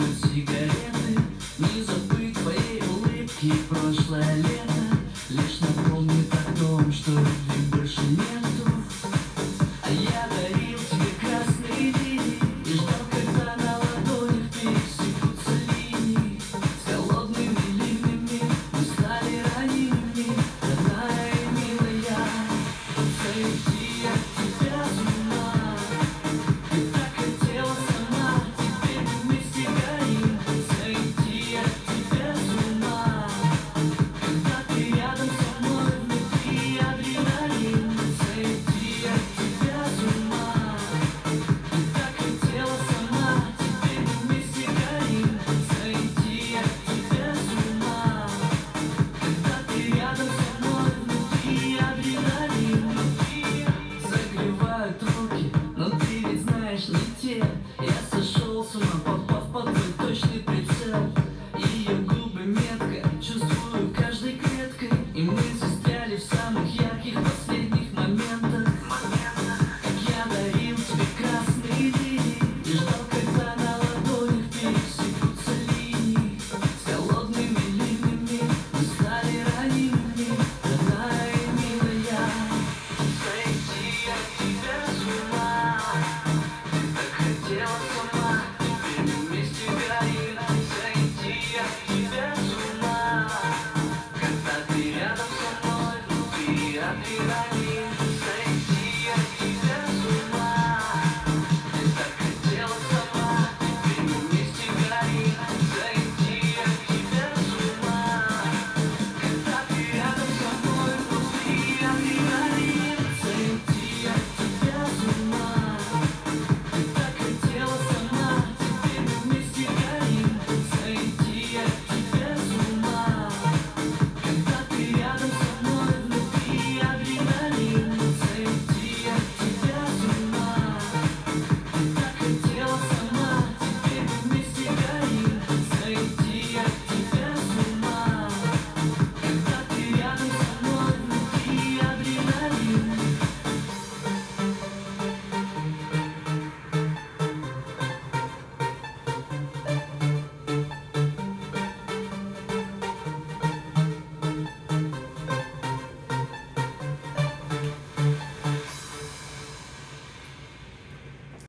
Сигареты, не забыть твоей улыбки Прошлое лето. Лишь напомнит о том, что любви больше нету. А я 这么。Sunday night.